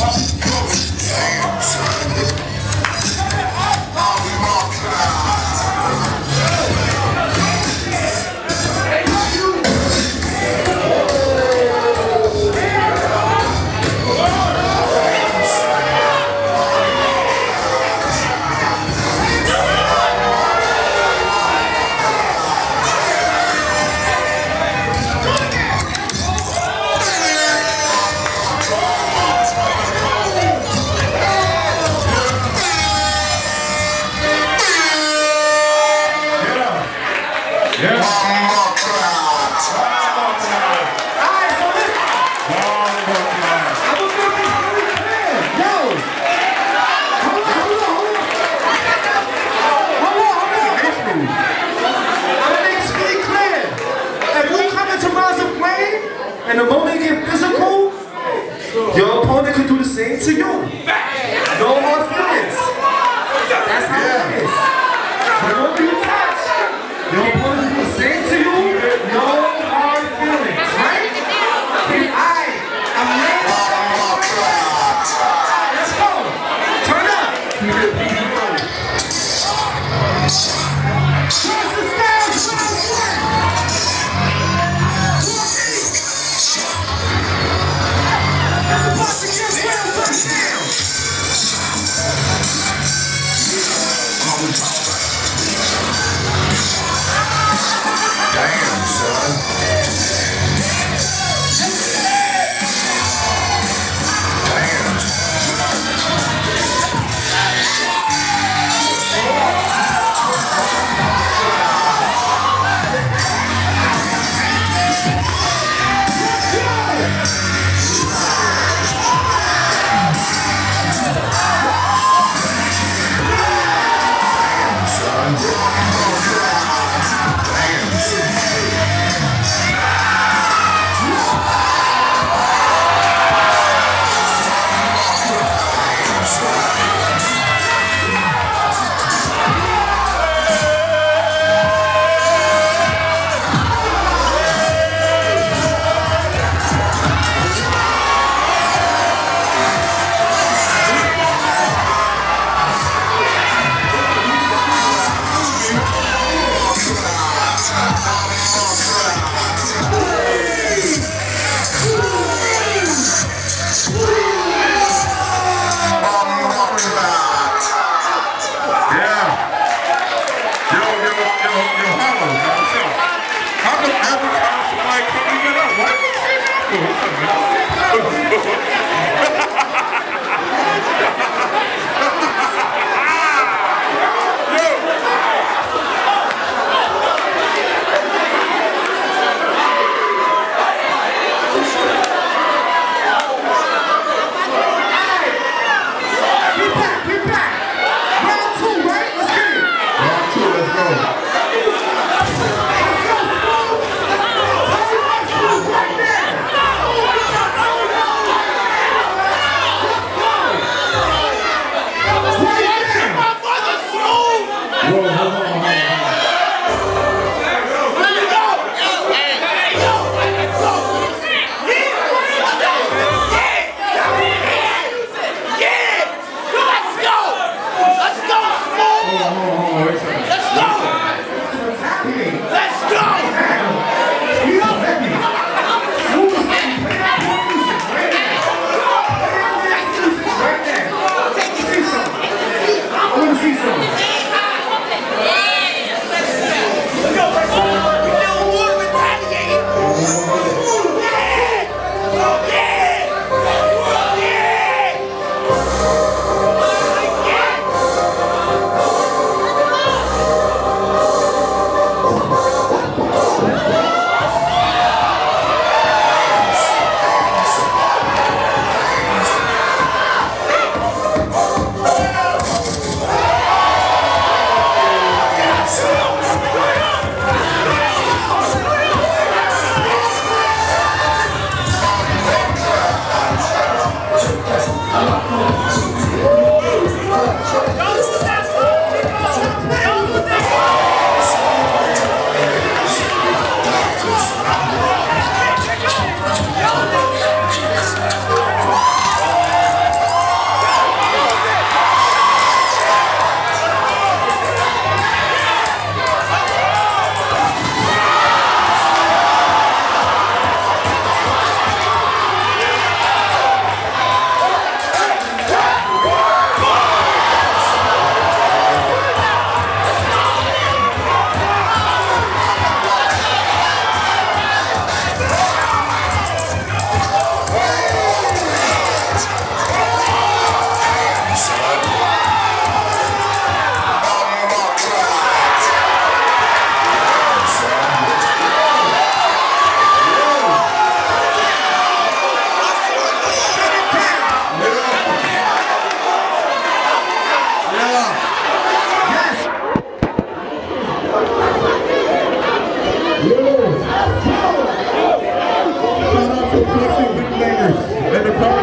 Wow. Let in the corner.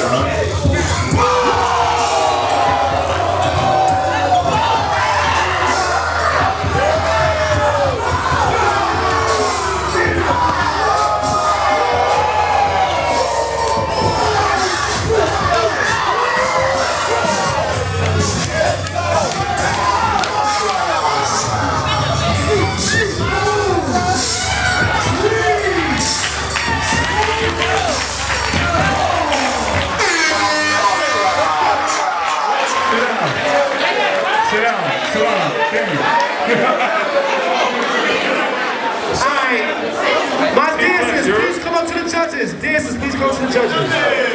song. Jesus.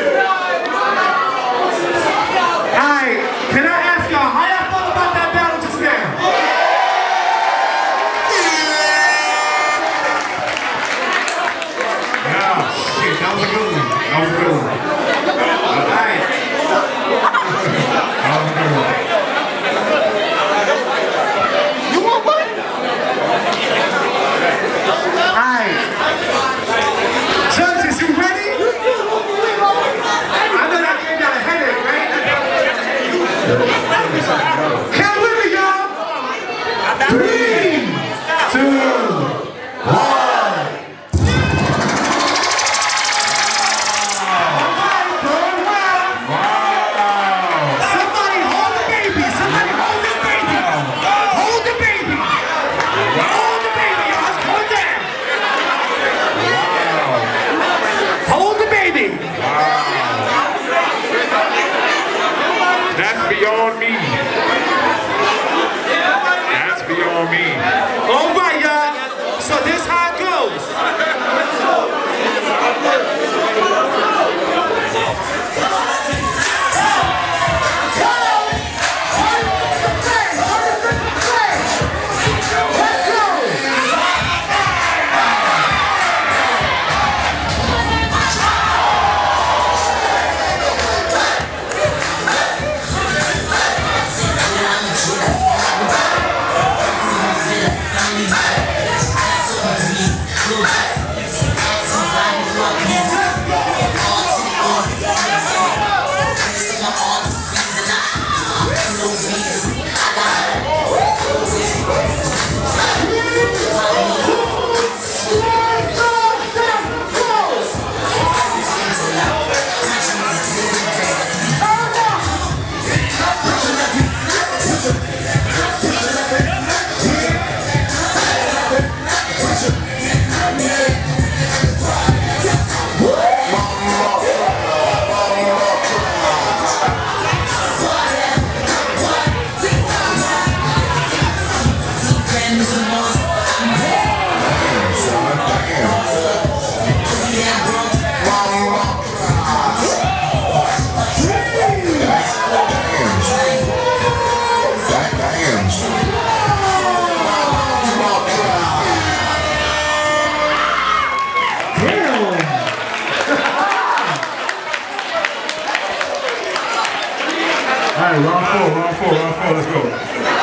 All right, round four, round four, round four, let's go.